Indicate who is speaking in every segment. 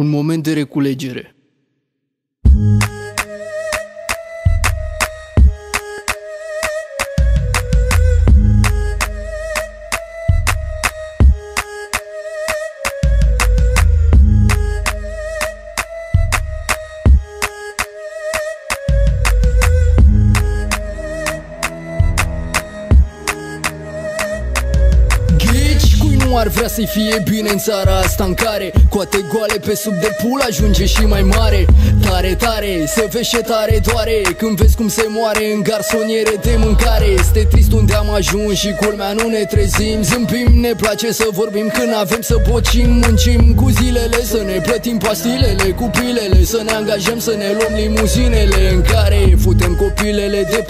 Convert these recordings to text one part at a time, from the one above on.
Speaker 1: Un moment de reculegere. Nu ar vrea să-i fie bine în țara asta în care Coate goale pe sub de pul ajunge și mai mare. Tare, tare, să vezi ce tare doare Când vezi cum se moare în garsoniere de mâncare. Este trist unde am ajuns și culmea nu ne trezim. Zâmbim, ne place să vorbim când avem să bocim. Muncim cu zilele să ne plătim pastilele cu pilele Să ne angajăm să ne luăm limuzinele În care futem copilele de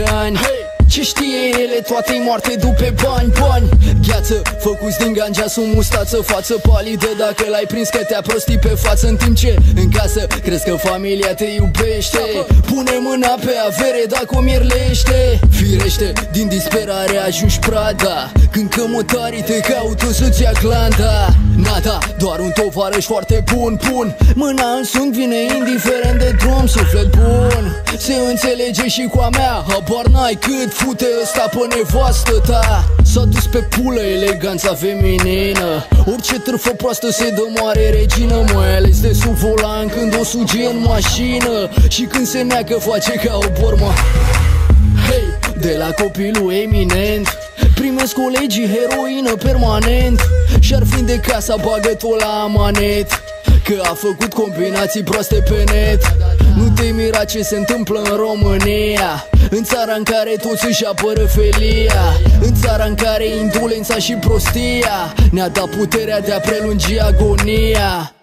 Speaker 1: 14-15 ani. Hey! Ce știe ele, toate moarte după bani, bani. Gheață, făcuți din gangea sub mustață Față palidă. Dacă l-ai prins că te-a prostit pe față În timp ce în casă crezi că familia te iubește. Pune mâna pe avere dacă o mierlește Firește, din disperare ajungi prada. Când cămătarii te caută să-ți ia glanda. Nada, doar un tovarăș foarte bun, bun. Mâna în sunt vine indiferent de drum, suflet bun. Se înțelege și cu a mea, habar n-ai cât fute ăsta pe nevastă ta S-a dus pe pulă eleganța feminină. Orice târfă proastă se dă mare regină Mai ales de sub volan când o suge în mașină. Și când se neacă face ca o bormă. Hei, de la copilul eminent Primesc colegii heroină permanent. Și-ar fi de casa bagă la amanet Că a făcut combinații proaste pe net. Nu te mira ce se întâmplă în România În țara în care toți își apără felia. În țara în care indolența și prostia Ne-a dat puterea de a prelungi agonia